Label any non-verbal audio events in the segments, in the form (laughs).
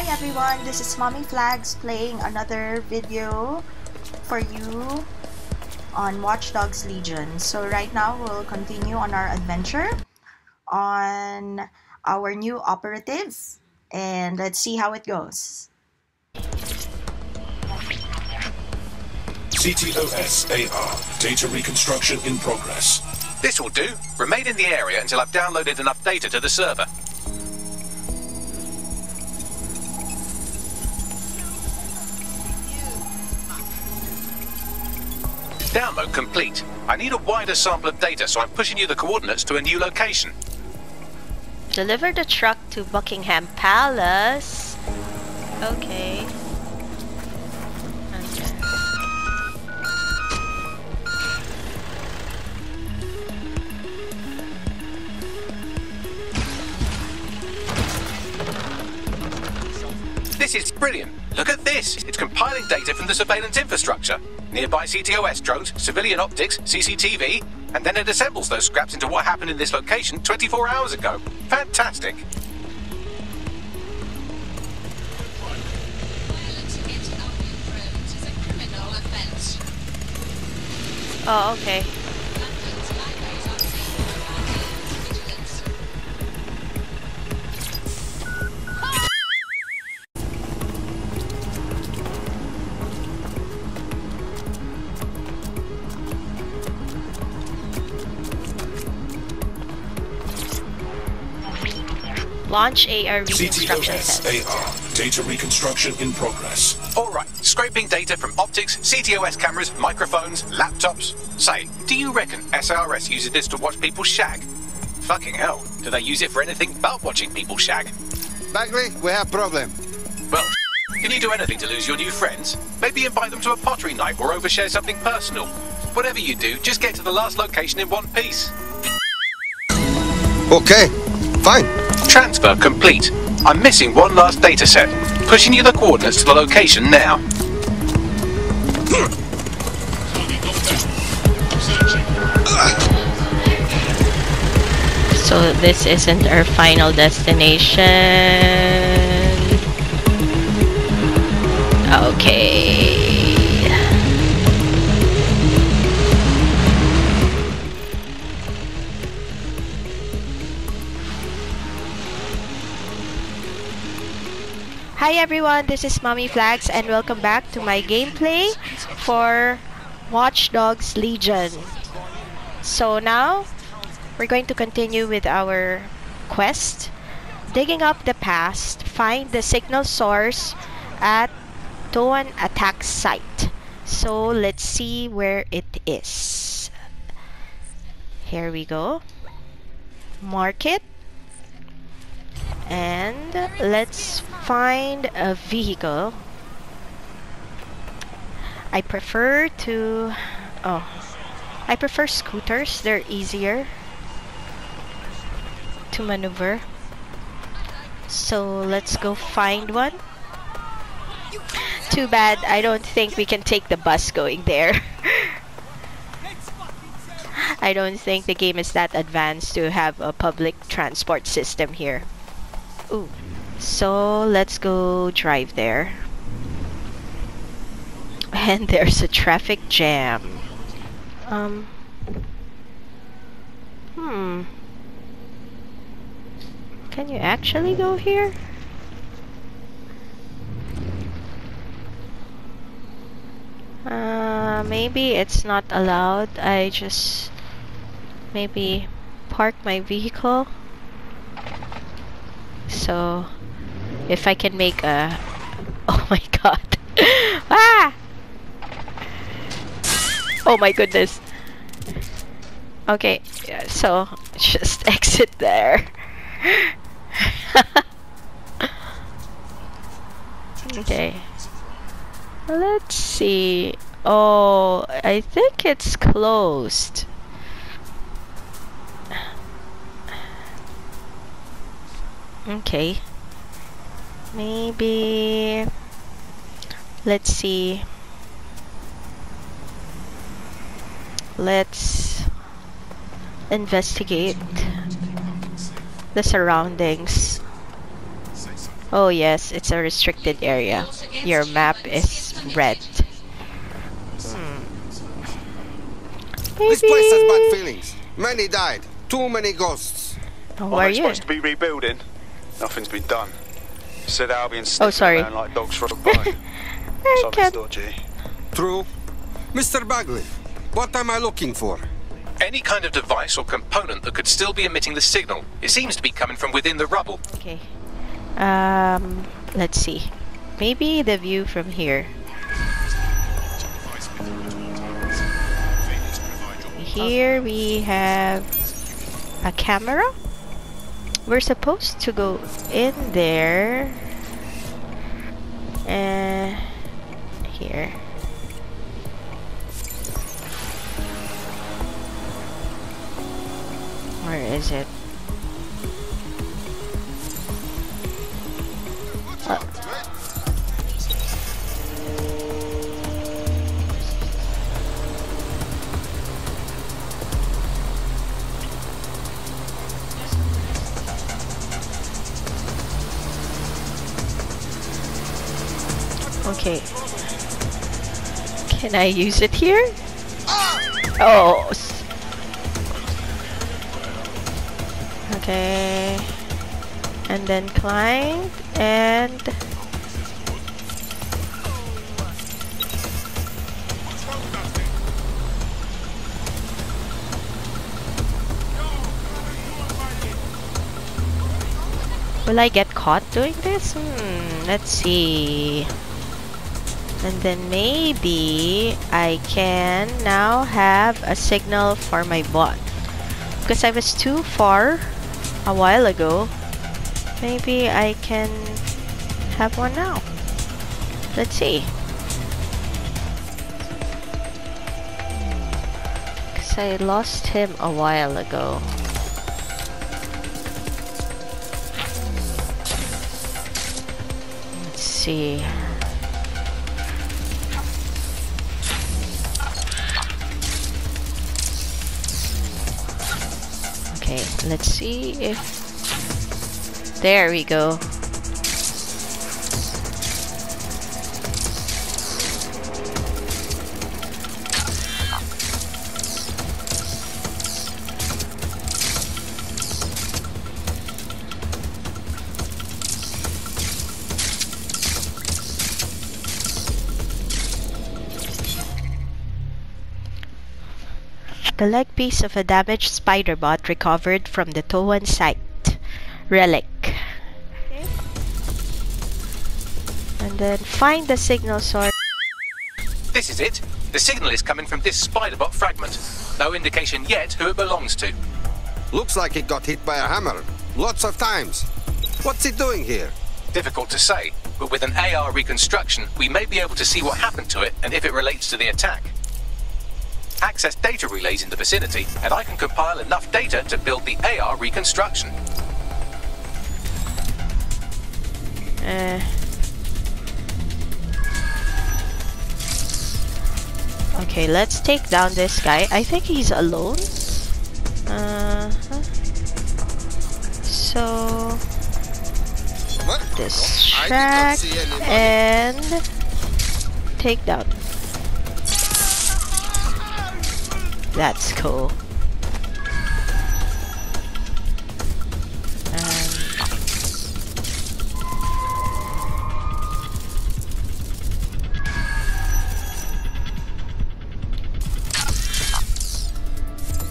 Hi everyone, this is Mommy Flags playing another video for you on Watch Dogs Legion. So right now we'll continue on our adventure on our new operative and let's see how it goes. CTOS AR, data reconstruction in progress. This will do. Remain in the area until I've downloaded enough data to the server. Download complete. I need a wider sample of data, so I'm pushing you the coordinates to a new location. Deliver the truck to Buckingham Palace. Okay. Okay. This is brilliant. Look at this. It's compiling data from the surveillance infrastructure. Nearby CTOS drones, civilian optics, CCTV, and then it assembles those scraps into what happened in this location 24 hours ago. Fantastic. Oh, okay. Launch AR reconstruction CTOS test. AR, data reconstruction in progress. All right, scraping data from optics, CTOS cameras, microphones, laptops. Say, do you reckon SRS uses this to watch people shag? Fucking hell, do they use it for anything but watching people shag? Bagley, we have a problem. Well, (laughs) can you do anything to lose your new friends? Maybe invite them to a pottery night or overshare something personal. Whatever you do, just get to the last location in one piece. Okay, fine. Transfer complete. I'm missing one last data set. Pushing you the coordinates to the location now. So this isn't our final destination. Okay. Hi everyone, this is Mommy Flags and welcome back to my gameplay for Watch Dogs Legion. So now we're going to continue with our quest. Digging up the past, find the signal source at Toan attack site. So let's see where it is. Here we go. Mark it. And let's find a vehicle. I prefer to... Oh. I prefer scooters. They're easier to maneuver. So let's go find one. Too bad I don't think we can take the bus going there. (laughs) I don't think the game is that advanced to have a public transport system here. Ooh. So let's go drive there. (laughs) And there's a traffic jam. Um. Hmm. Can you actually go here? Uh, maybe it's not allowed. I just maybe park my vehicle. So, if I can make a... (laughs) Oh my god. (laughs) ah! Oh my goodness. Okay, yeah, so (laughs) just exit there. okay. Let's see. Oh, I think it's closed. Okay. Maybe... Let's see. Let's investigate the surroundings. Oh yes, it's a restricted area. Your map is red. Hmm. This place has bad feelings. Many died. Too many ghosts. Oh, Well, where are they're you? supposed to be rebuilding. Nothing's been done. Said Albion sniffing Oh, sorry. around like dogs for a bone. I Something's can't. dodgy. True. Mr. Bagley, what am I looking for? Any kind of device or component that could still be emitting the signal. It seems to be coming from within the rubble. Okay. Um, let's see. Maybe the view from here. Here we have a camera. We're supposed to go in there. And here. Where is it? Can I use it here? Oh. Okay. And then climb and Will I get caught doing this? Hmm, let's see. And then maybe I can now have a signal for my bot. Because I was too far a while ago. Maybe I can have one now. Let's see. Because I lost him a while ago. Let's see. Let's see if... There we go. Piece of a damaged spider bot recovered from the Towan site. Relic. And then find the signal source. This is it. The signal is coming from this spiderbot fragment. No indication yet who it belongs to. Looks like it got hit by a hammer. Lots of times. What's it doing here? Difficult to say, but with an AR reconstruction, we may be able to see what happened to it and if it relates to the attack. Access data relays in the vicinity, and I can compile enough data to build the AR reconstruction. Uh, okay, let's take down this guy. I think he's alone. Uh -huh. So What? I distract and take down. That's cool. Um,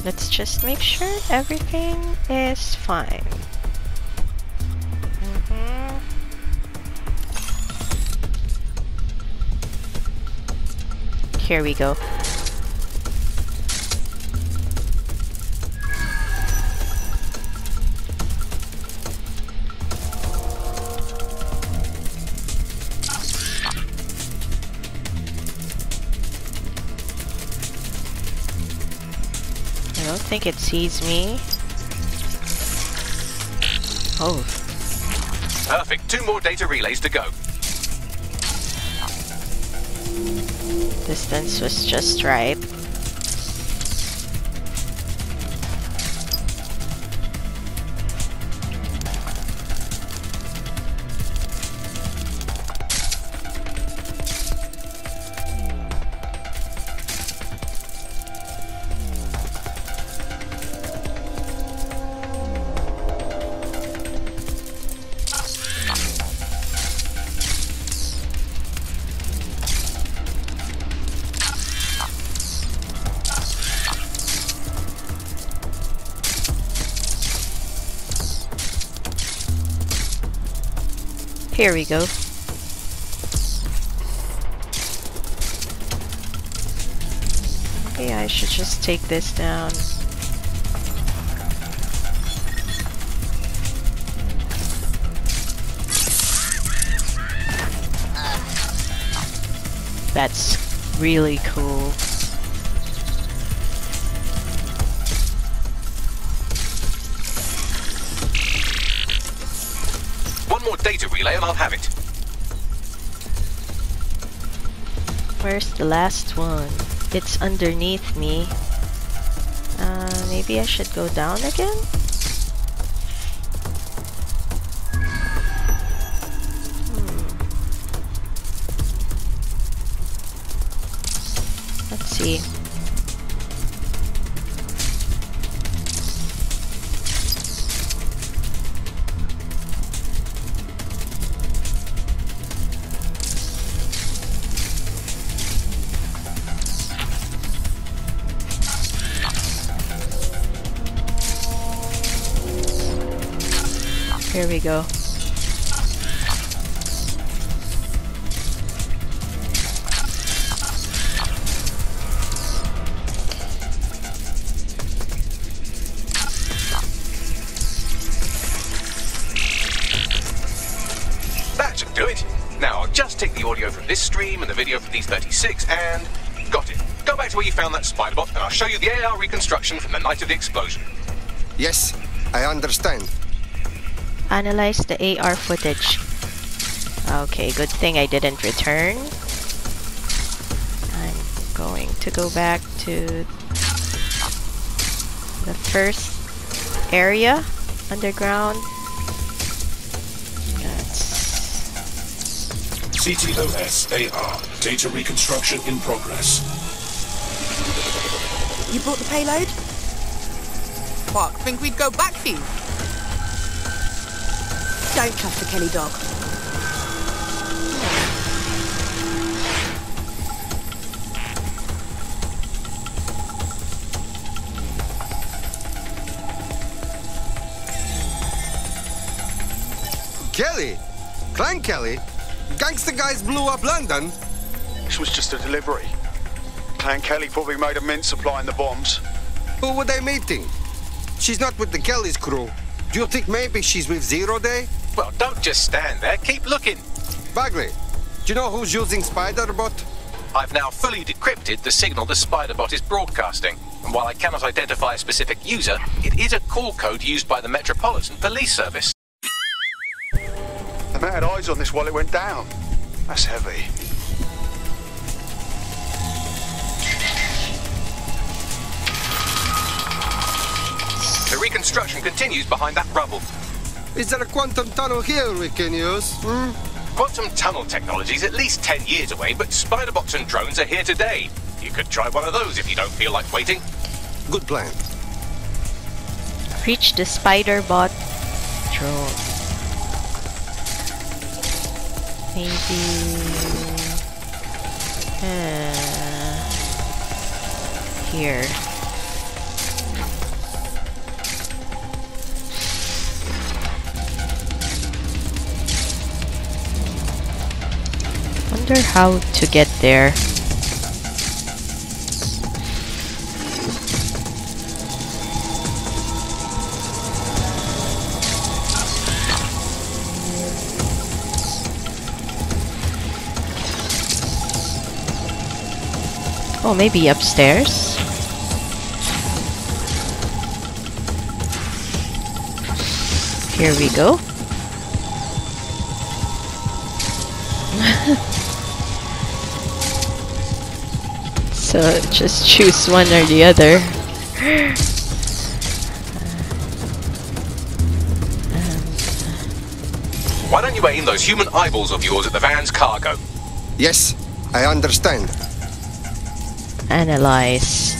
let's just make sure everything is fine. Mhm. Here we go. Sees me. Oh, Perfect. Two more data relays to go. distance was just right. Here we go. Okay, I should just take this down. That's really cool. I'll have it. Where's the last one? It's underneath me. Uh, maybe I should go down again? Hmm. Let's see. We go. That should do it. Now, I'll just take the audio from this stream and the video from these 36 and... Got it. Go back to where you found that spider bot and I'll show you the AR reconstruction from the night of the explosion. Yes, I understand. Analyze the AR footage. Okay, good thing I didn't return. I'm going to go back to the first area underground. That's CTOS AR. Data reconstruction in progress. You brought the payload? Fuck, think we'd go back for you? Don't trust the Kelley dog. Kelley? Clan Kelley? Gangster guys blew up London? This was just a delivery. Clan Kelley probably made a mint supplying the bombs. Who were they meeting? She's not with the Kelley's crew. Do you think maybe she's with Zero Day? Well, don't just stand there. Keep looking. Bagley, do you know who's using Spiderbot? I've now fully decrypted the signal the Spiderbot is broadcasting. And while I cannot identify a specific user, it is a call code used by the Metropolitan Police Service. The man had eyes on this while it went down. That's heavy. The reconstruction continues behind that rubble. Is there a quantum tunnel here we can use? Hmm? Quantum tunnel technology is at least 10 years away, but Spiderbots and drones are here today. You could try one of those if you don't feel like waiting. Good plan. reach the spider bot drone. Maybe uh, here. Wonder how to get there. Oh, maybe upstairs? Here we go. So just choose one or the other. Why don't you aim those human eyeballs of yours at the van's cargo? Yes, I understand. Analyze.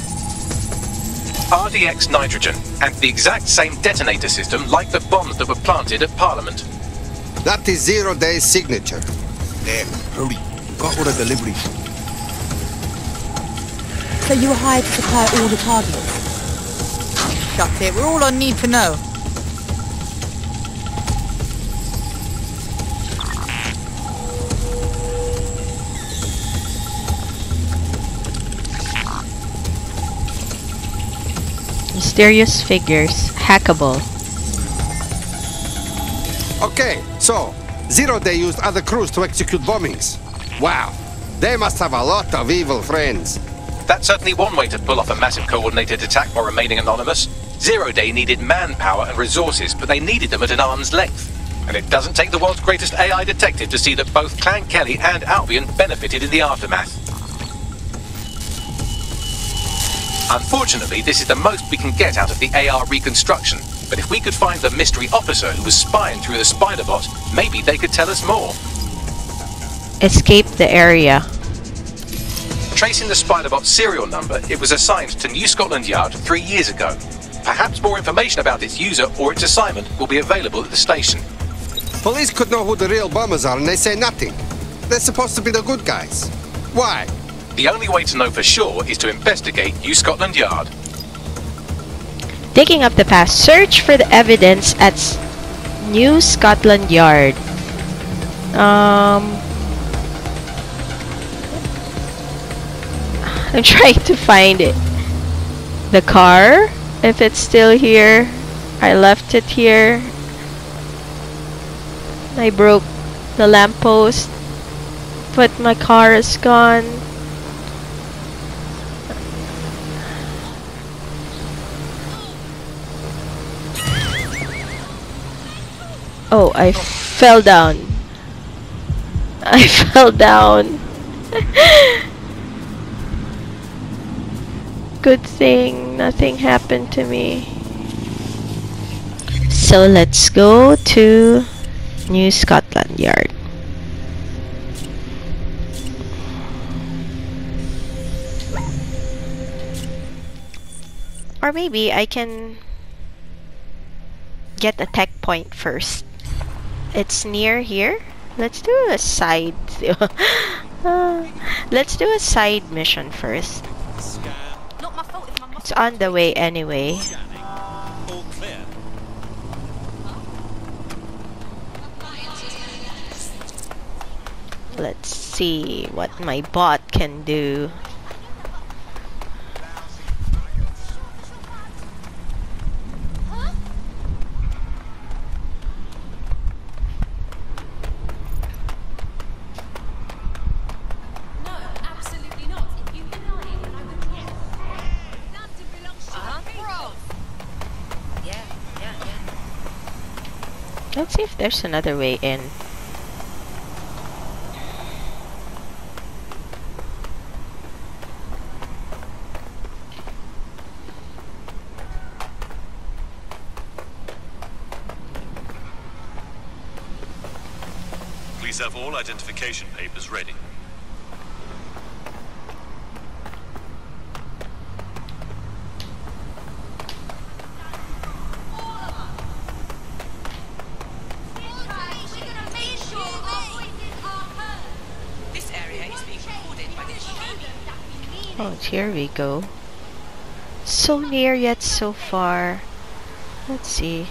RDX nitrogen, and the exact same detonator system like the bombs that were planted at Parliament. That is Zero Day's signature. There, hurry. Got all the deliveries. So you were hired to supply all the targets? Shut it, we're all on need to know. Mysterious figures, hackable. Okay, so, Zero Day used other crews to execute bombings. Wow, they must have a lot of evil friends. That's certainly one way to pull off a massive coordinated attack while remaining anonymous. Zero Day needed manpower and resources, but they needed them at an arm's length. And it doesn't take the world's greatest AI detective to see that both Clan Kelley and Albion benefited in the aftermath. Unfortunately, this is the most we can get out of the AR reconstruction. But if we could find the mystery officer who was spying through the spider bot, maybe they could tell us more. Escape the area. Tracing the Spiderbot serial number, it was assigned to New Scotland Yard three years ago. Perhaps more information about its user or its assignment will be available at the station. Police could know who the real bombers are and they say nothing. They're supposed to be the good guys. Why? The only way to know for sure is to investigate New Scotland Yard. Digging up the past. Search for the evidence at New Scotland Yard. Um... (laughs) I'm trying to find it. The car, if it's still here. I left it here. I broke the lamppost, but my car is gone. Oh, I fell down. (laughs) I fell down. (laughs) Good thing nothing happened to me. So let's go to New Scotland Yard. Or maybe I can get a tech point first. It's near here. Let's do a side. (laughs) Uh, let's do a side mission first. It's on the way anyway. Let's see what my bot can do. Let's see if there's another way in. Please have all identification papers ready. Here we go. So near yet so far. Let's see.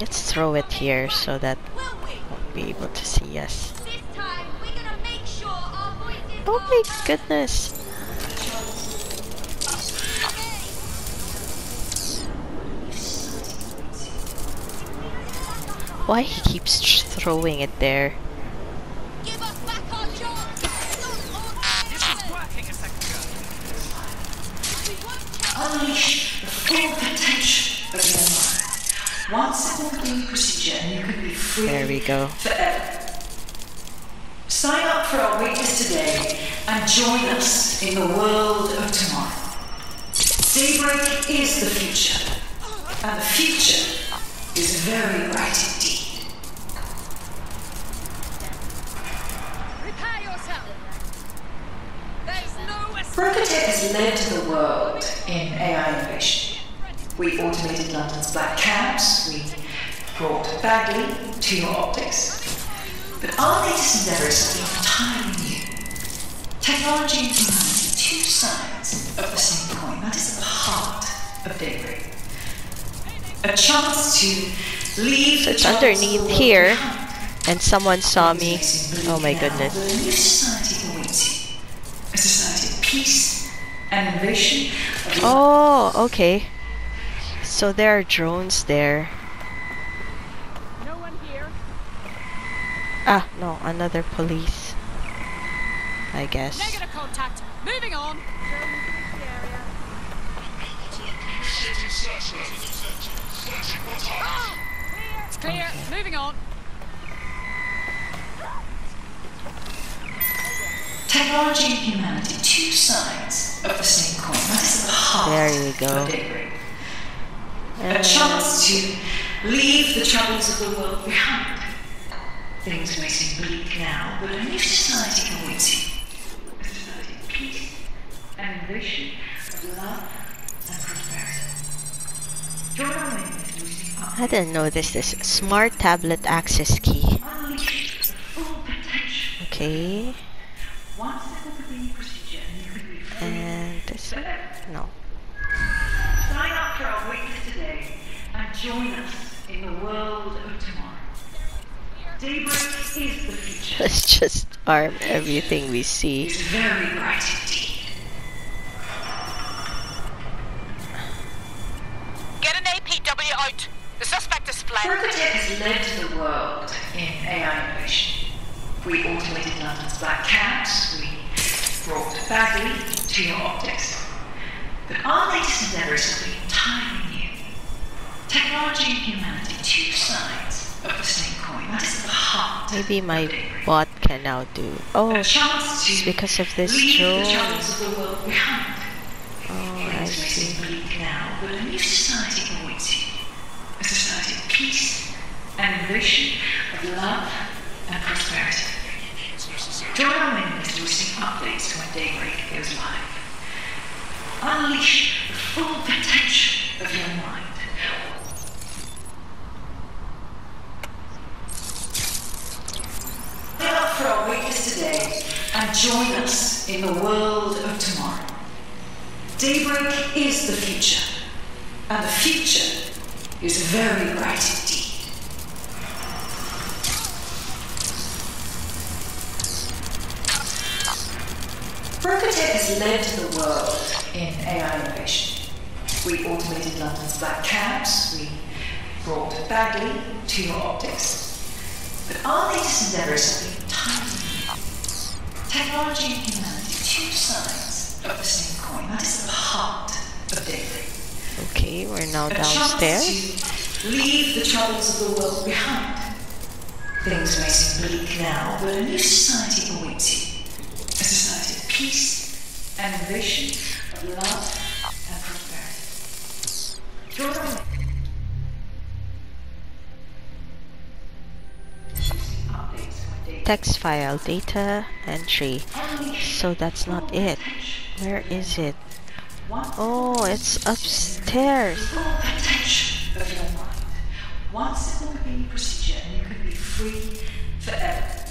Let's throw it here so that we'll be able to see us. Oh my goodness. Why he keeps throwing it there? Unleash the full potential of your mind. One simple clean procedure and you can be free There we go. forever. Sign up for our waitlist today and join us in the world of tomorrow. Daybreak is the future, and the future is very bright indeed. Prepare yourself. There's no escape. Broca Tech has led the world in AI innovation. We automated London's black cabs, we brought Bagley to your optics. But our latest endeavour is something entirely new. Technology and humanity, two sides of the same coin. That is the heart of Daybreak. A chance to leave So it's the troubles the underneath here, and someone saw me. Oh my goodness. A society awaits you. A an invasion of Oh, okay. So there are drones there. No one here. Ah, no, another police. I guess. Negative contact. Moving on. It's clear. Moving on. technology and humanity, two sides of the same coin. That is the heart There you go. of daybreak. A chance to leave the troubles of the world behind. Things may seem bleak now, but a new society awaits you. A society of peace, an invasion of love and prosperity. Join our wings as we sing up I didn't know this is smart tablet access key. unleash the full potential. Okay. Once it will be procedure and you can be free And this no. Sign up for our witness today and join us in the world of tomorrow. Daybreak is the future. Let's just arm everything we see. It's very bright indeed. Get an APB out. The suspect is fled. Broca Tech has led the world in AI innovation. We automated London's black cats. we brought Bagley to your optics. But our latest endeavours have been entirely new. Technology and humanity, two sides of the same coin. That is the heart Maybe my bot can now do. Oh, to it's because of this leave the drone. troubles of the world behind. Oh, I see. now, but a new society awaits you. A society of peace, an invasion of love and prosperity. Join our as we sing updates when daybreak goes live. Unleash the full potential of your mind. Sign up for our witness today join us in the world of tomorrow. Daybreak is the future, and the future is very bright indeed. Broca Tech has led the world in AI innovation. We automated London's black cabs, we brought Bagley to your optics. But our latest endeavours have been entirely. Technology and humanity, two sides of the same coin. That is the heart of daybreak. Okay, we're now downstairs. leave the troubles of the world behind. Things may seem bleak now, but a new society awaits you. A society of peace and innovation, of love and prosperity. Join Text file, data entry. So that's not it. Where is it? Oh, it's upstairs. One simple procedure and you be free forever.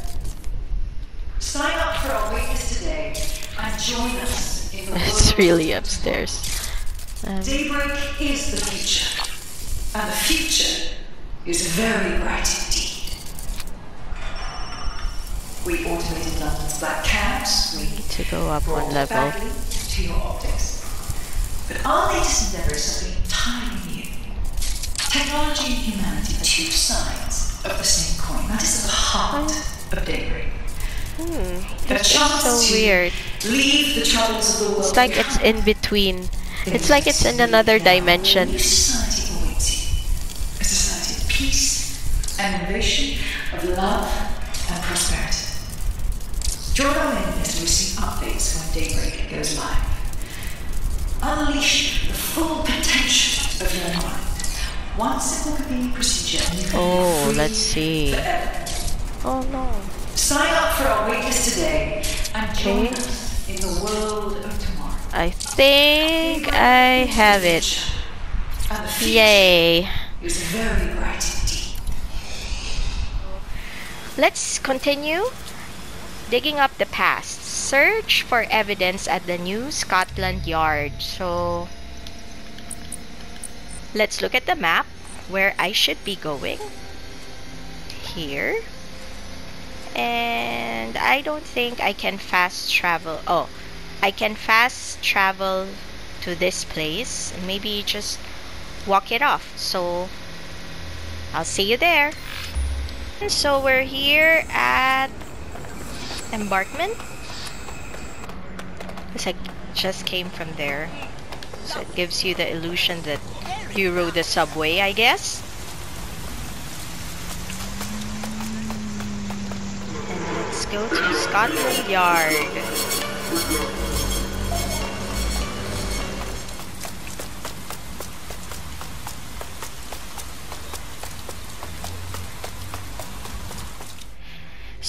Sign up for our witness today and join us in the It's really upstairs. Um, Daybreak is the future, and the future is very bright. We automated London's black cabs, we need to go up one level. To your optics. But our latest endeavours have been entirely new. Technology and humanity, are two sides of the same coin. That is the heart of daybreak. hmm, this chance so weird. Leave the troubles of the world It's like it's in between. It's like it's in another dimension. A society awaits you. A society of peace, an invasion of love and. Join our in as we see updates when daybreak goes live. Unleash the full potential of your mind. One simple convenient procedure and you can Oh, free let's see. forever. Oh no. Sign up for our witness today and join Okay. us in the world of tomorrow. I think I have it. And the future Yay. is very bright indeed. Let's continue digging up the past. Search for evidence at the new Scotland Yard. So let's look at the map where I should be going. Here. And I don't think I can fast travel. Oh, I can fast travel to this place and maybe just walk it off. So I'll see you there. And so we're here at Embankment. Because I just came from there. So it gives you the illusion that you rode the subway, I guess. And let's go to Scotland Yard.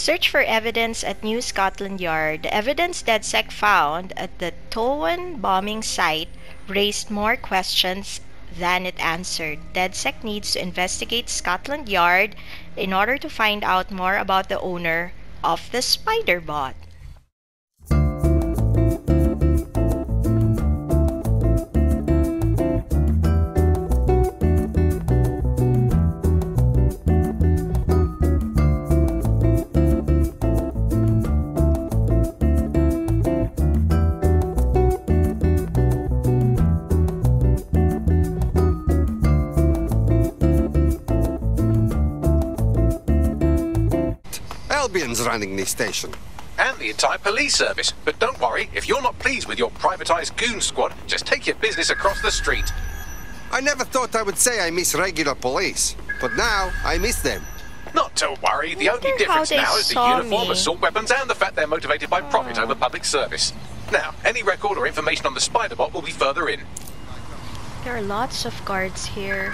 Search for evidence at New Scotland Yard. The evidence DedSec found at the Towan bombing site raised more questions than it answered. DedSec needs to investigate Scotland Yard in order to find out more about the owner of the spider bot. Albion's running this station. And the entire police service. But don't worry, if you're not pleased with your privatized goon squad, just take your business across the street. I never thought I would say I miss regular police, but now I miss them. Not to worry, the only difference now is the uniform, me. assault weapons, and the fact they're motivated by profit over public service. Now, any record or information on the spider bot will be further in. There are lots of guards here.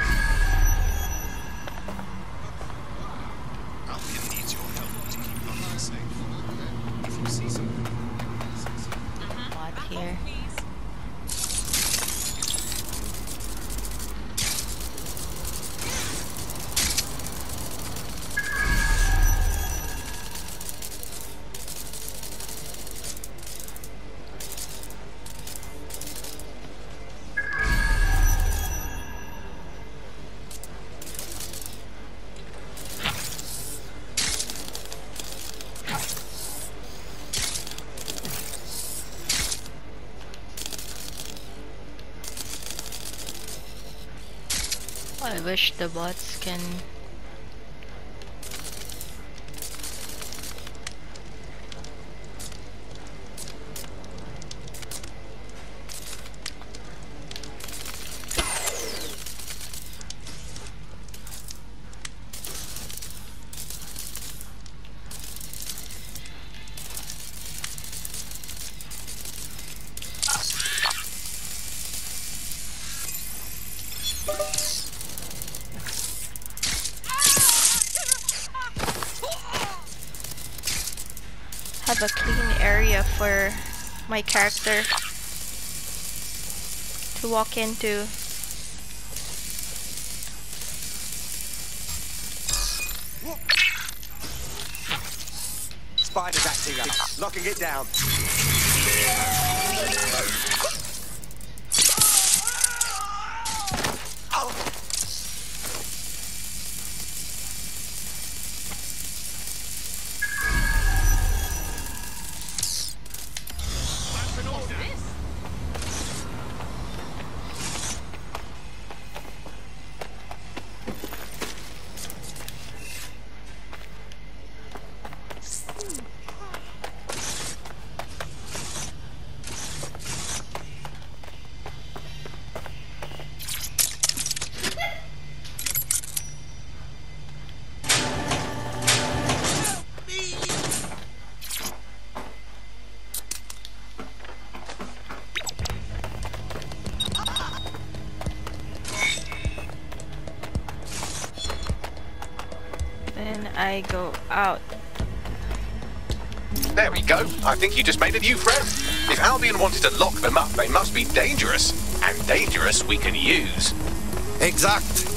I wish the bots can my character to walk into. Spider's acting up. Locking it down. I go out. There we go. I think you just made a new friend. If Albion wanted to lock them up, they must be dangerous. And dangerous we can use. Exact.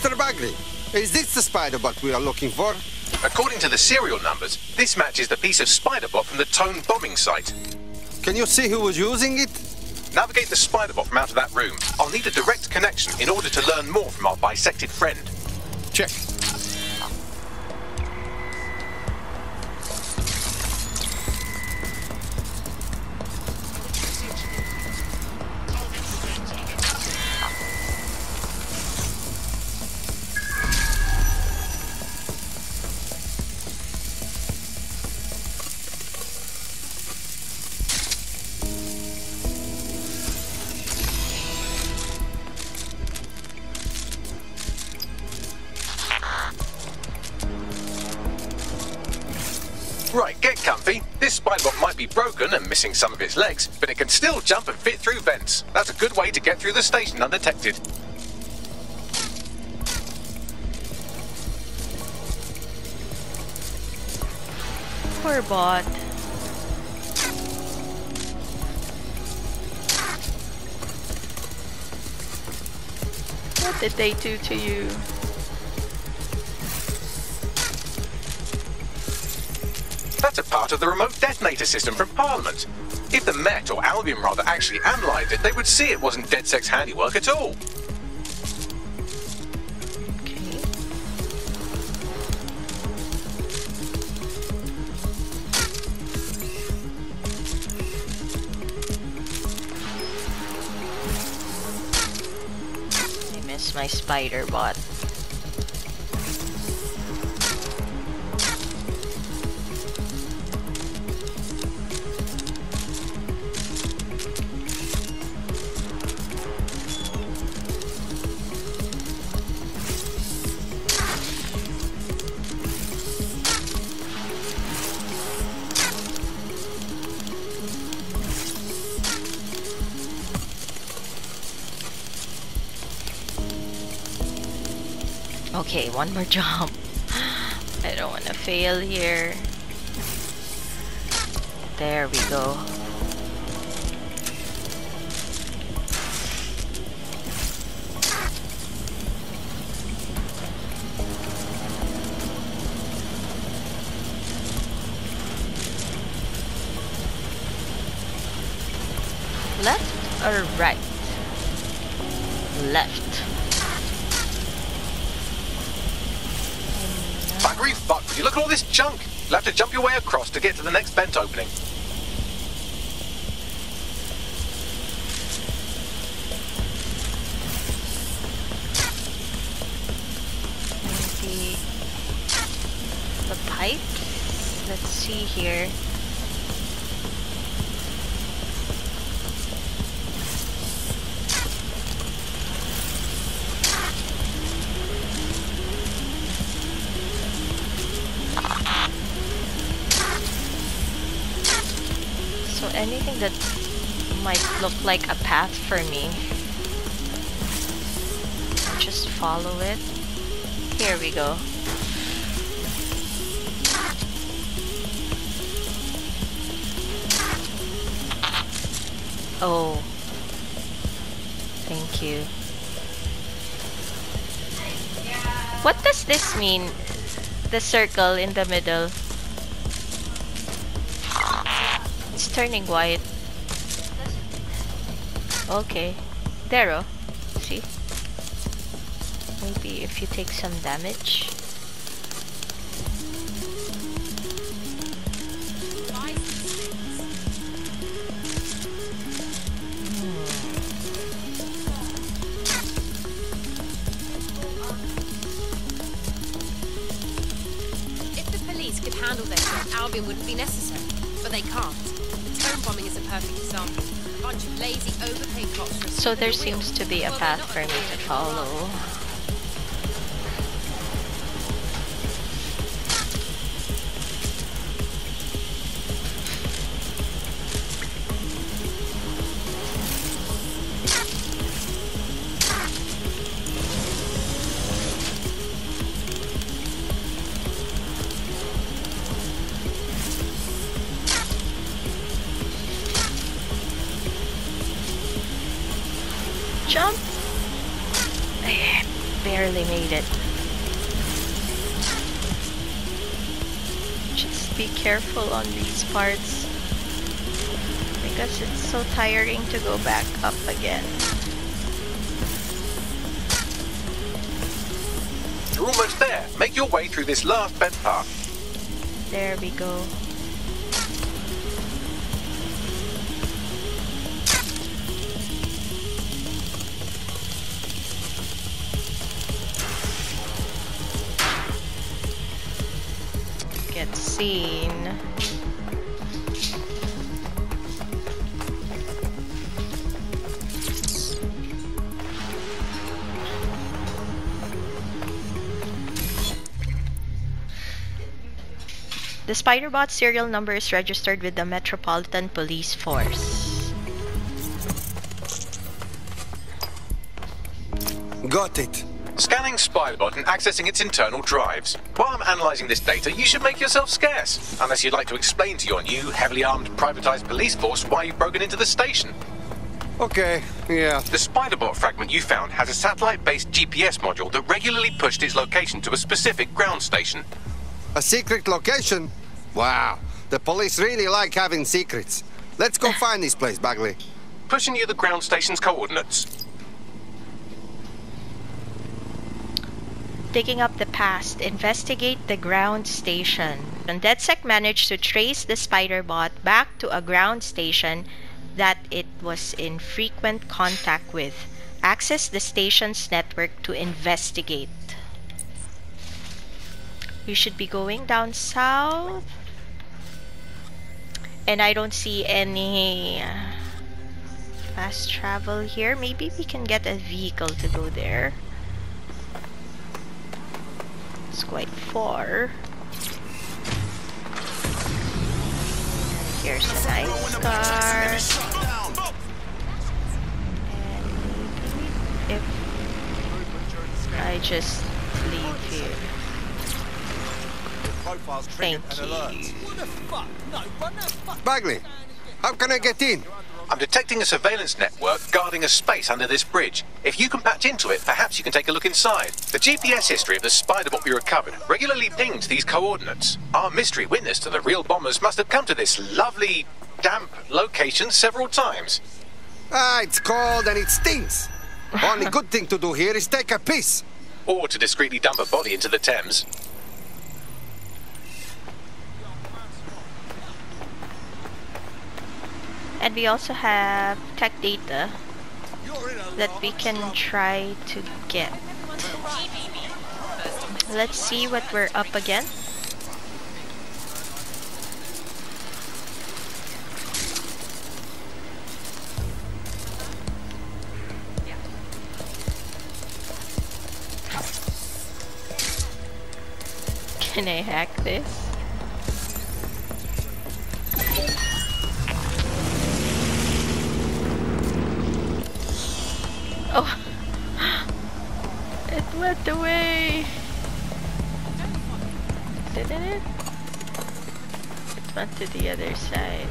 Mr. Bagley, is this the spider bot we are looking for? According to the serial numbers, this matches the piece of spider bot from the Tone bombing site. Can you see who was using it? Navigate the spider bot from out of that room. I'll need a direct connection in order to learn more from our bisected friend. Check. Missing some of its legs, but it can still jump and fit through vents. That's a good way to get through the station undetected. Poor bot. What did they do to you? That's a part of the remote detonator system from Parliament. If the Met, or Albion rather, actually analysed it, they would see it wasn't DedSec handiwork at all. My spider bot. One more jump. (gasps) I don't want to fail here. There we go. Left or right? Left. Buggery fuck, you look at all this junk? You'll have to jump your way across to get to the next vent opening. Maybe the pipes. Let's see here. Look like a path for me, just follow it. Here we go. Oh. Thank you. What does this mean? The circle in the middle. It's turning white. Okay. Oh. See? Maybe if you take some damage. Hmm. If the police could handle job, Albion wouldn't be necessary. But they can't. The tone bombing is a perfect example. So there seems to be a path for me to follow. Parts. Because it's so tiring to go back up again. You're almost there. Make your way through this last bed path. There we go. Get seen. The Spiderbot serial number is registered with the Metropolitan Police Force. Got it. Scanning Spiderbot and accessing its internal drives. While I'm analysing this data, you should make yourself scarce. Unless you'd like to explain to your new, heavily armed, privatised police force why you've broken into the station. Okay, yeah. The Spiderbot fragment you found has a satellite-based GPS module that regularly pushed its location to a specific ground station. A secret location? Wow. The police really like having secrets. Let's go (sighs) find this place, Bagley. Pushing you the ground station's coordinates. Digging up the past, investigate the ground station. And DedSec managed to trace the Spiderbot back to a ground station that it was in frequent contact with. Access the station's network to investigate. We should be going down south. And I don't see any fast travel here. Maybe we can get a vehicle to go there. It's quite far. Here's a nice car. And if I just leave here. Thank you. Bagley, how can I get in? I'm detecting a surveillance network guarding a space under this bridge. If you can patch into it, perhaps you can take a look inside. The GPS history of the Spiderbot we recovered regularly pings these coordinates. Our mystery witness to the real bombers must have come to this lovely, damp location several times. Ah, it's cold and it stinks. (laughs) Only good thing to do here is take a piss. Or to discreetly dump a body into the Thames. And we also have tech data that we can try to get. Let's see what we're up again. Can I hack this? To the other side.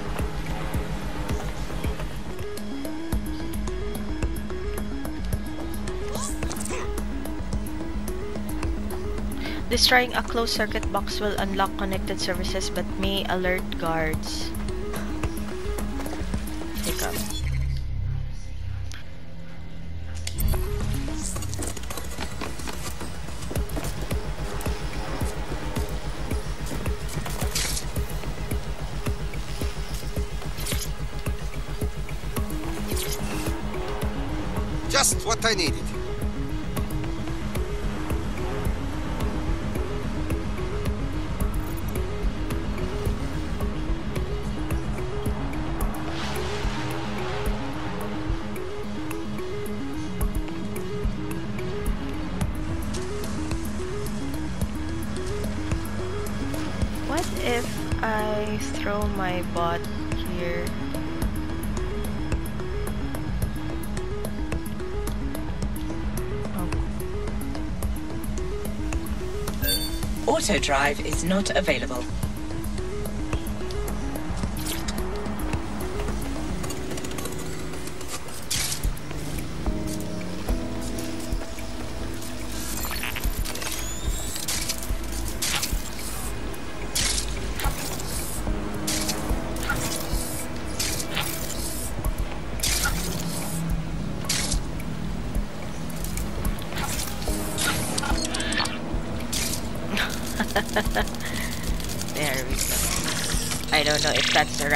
Destroying a closed circuit box will unlock connected services but may alert guards. Auto drive is not available.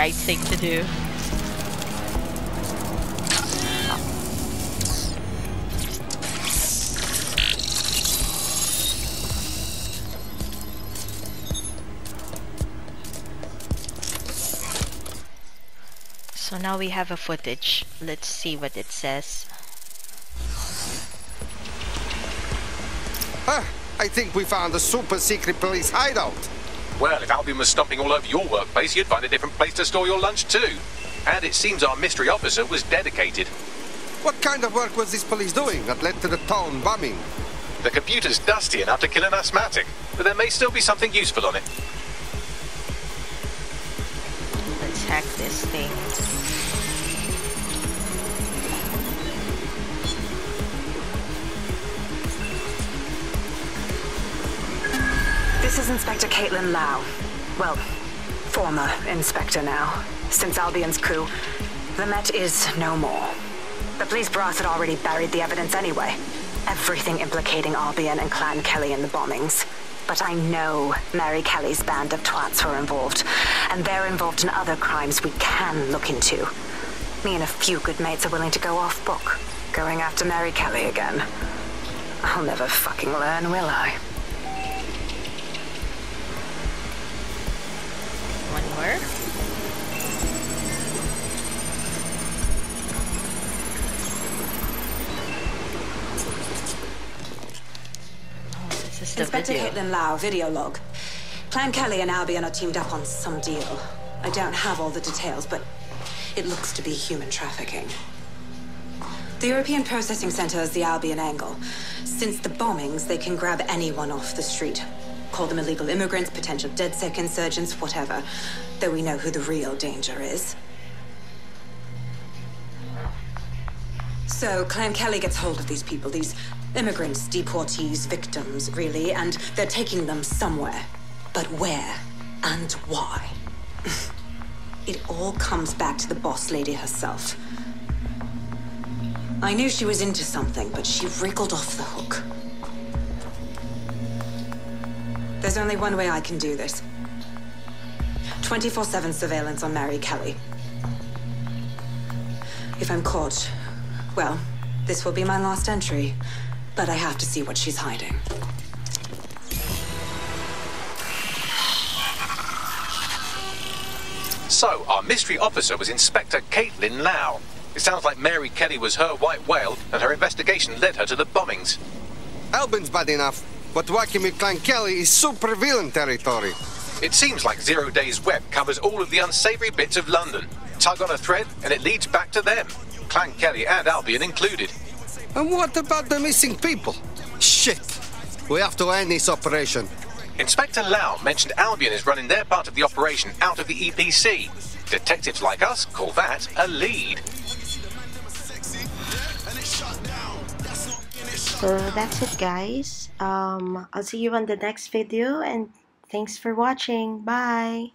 Right thing to do. So now we have a footage. Let's see what it says. Ah, I think we found a super secret police hideout. Well, if Albion was stomping all over your workplace, you'd find a different place to store your lunch too. And it seems our mystery officer was dedicated. What kind of work was this police doing that led to the town bombing? The computer's dusty enough to kill an asthmatic, but there may still be something useful on it. Let's hack this thing. This is Inspector Caitlin Lau. Well, former inspector now. Since Albion's coup, the Met is no more. The police brass had already buried the evidence anyway. Everything implicating Albion and Clan Kelley in the bombings. But I know Mary Kelley's band of twats were involved, and they're involved in other crimes we can look into. Me and a few good mates are willing to go off book, going after Mary Kelley again. I'll never fucking learn, will I? One more. This is the Inspector. Caitlin Lau, video log. Clan Kelley and Albion are teamed up on some deal. I don't have all the details, but it looks to be human trafficking. The European Processing Center is the Albion angle. Since the bombings, they can grab anyone off the street. Call them illegal immigrants, potential DedSec insurgents, whatever. Though we know who the real danger is. So, Clan Kelley gets hold of these people, these immigrants, deportees, victims, really, and they're taking them somewhere. But where and why? (laughs) it all comes back to the boss lady herself. I knew she was into something, but she wriggled off the hook. There's only one way I can do this 24 7 surveillance on Mary Kelley. If I'm caught, well, this will be my last entry. But I have to see what she's hiding. So, our mystery officer was Inspector Caitlin Lau. It sounds like Mary Kelley was her white whale, and her investigation led her to the bombings. Albion's bad enough, but working with Clan Kelley is super villain territory. It seems like Zero Day's Web covers all of the unsavory bits of London. Tug on a thread, and it leads back to them. Clan Kelley and Albion included. And what about the missing people? Shit! We have to end this operation. Inspector Lau mentioned Albion is running their part of the operation out of the EPC. Detectives like us call that a lead. So that's it guys. Um, I'll see you on the next video and thanks for watching. Bye.